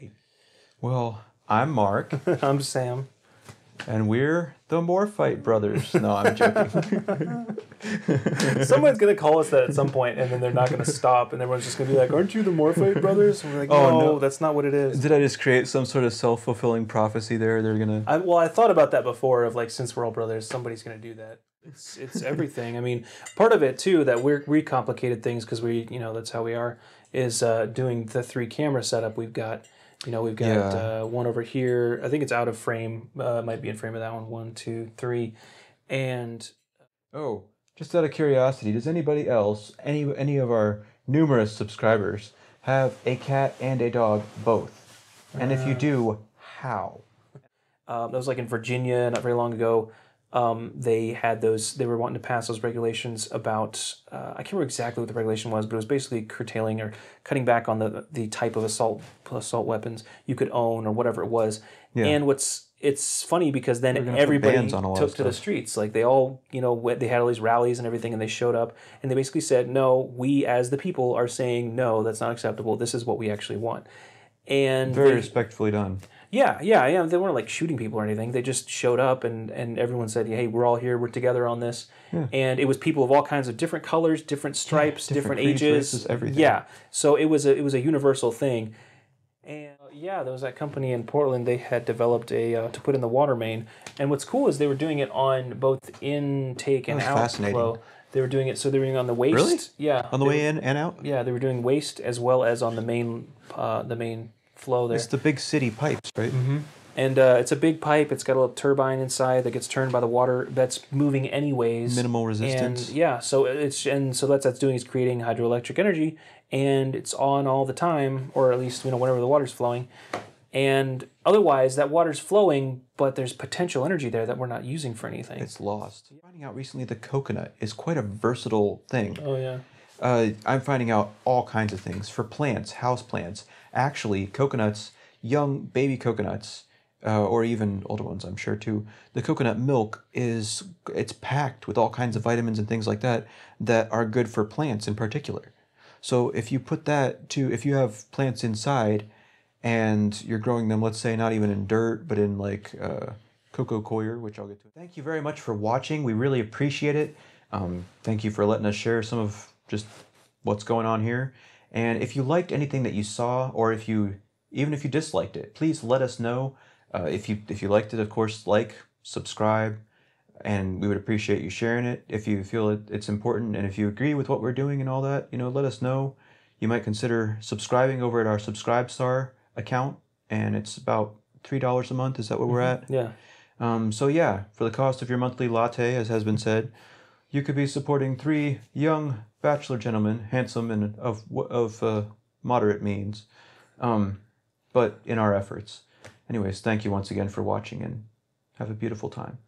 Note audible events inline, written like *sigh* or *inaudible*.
right. Well, I'm Mark, *laughs* I'm Sam. and we're the Morphite Brothers. No, I'm joking. *laughs* *laughs* Someone's gonna call us that at some point, and then they're not gonna stop, and everyone's just gonna be like, "Aren't you the Morphite brothers?" And we're like, Oh, "No, no. that's not what it is." Did I just create some sort of self fulfilling prophecy there? They're gonna. I, well, I thought about that before. Of like, since we're all brothers, somebody's gonna do that. It's it's everything. I mean, part of it too that we're we complicated things because we you know that's how we are is uh, doing the three camera setup we've got. You know, we've got Yeah. uh, one over here. I think it's out of frame. Uh, might be in frame of that one. One, two, three, and Oh, just out of curiosity, does anybody else, any any of our numerous subscribers, have a cat and a dog both? And if you do, how? um, that was like in Virginia not very long ago. Um, they had those. They were wanting to pass those regulations about. Uh, I can't remember exactly what the regulation was, but it was basically curtailing or cutting back on the the type of assault assault weapons you could own or whatever it was. Yeah. And what's it's funny because then everybody took to the streets. Like they all, you know, went- they had all these rallies and everything, and they showed up and they basically said, "No, we as the people are saying no, that's not acceptable. This is what we actually want." And Very they- respectfully done. Yeah, yeah, yeah. They weren't like shooting people or anything. They just showed up and and everyone said, "Hey, we're all here. We're together on this." And it was people of all kinds of different colors, different stripes, different different, creeds, ages, races, everything. Yeah. So it was a it was a universal thing. And uh, yeah, there was that company in Portland. They had developed a uh, to put in the water main. And what's cool is they were doing it on both intake and outflow. They were doing it so they were doing it on the waste. Really? Yeah. On the way were- in and out? Yeah, they were doing waste as well as on the main uh, the main flow there. It's the big city pipes, right? And uh, it's a big pipe. It's got a little turbine inside that gets turned by the water that's moving anyways. Minimal resistance. And yeah, so it's and so that's that's doing is creating hydroelectric energy, and it's on all the time, or at least you know whenever the water's flowing. And otherwise, that water's flowing, but there's potential energy there that we're not using for anything. It's lost. Finding out recently the coconut is quite a versatile thing. oh yeah. Uh, I'm finding out all kinds of things for plants, house plants. Actually, coconuts, young baby coconuts, uh, or even older ones, I'm sure too. The coconut milk is it's packed with all kinds of vitamins and things like that that are good for plants in particular. So if you put that to if you have plants inside, and you're growing them, let's say not even in dirt, but in like uh, coco coir, which I'll get to. Thank you very much for watching. We really appreciate it. Um, thank you for letting us share some of just what's going on here. And if you liked anything that you saw, or if you even if you disliked it, please let us know. Uh, if you if you liked it, of course, like, subscribe, and we would appreciate you sharing it. If you feel it, it's important, and if you agree with what we're doing and all that, you know, let us know. You might consider subscribing over at our Subscribestar account, and it's about three dollars a month. Is that what we're at? Yeah. Um, so yeah, for the cost of your monthly latte, as has been said, you could be supporting three young bachelor gentlemen, handsome and of of uh, moderate means, um, but in our efforts. Anyways, thank you once again for watching, and have a beautiful time.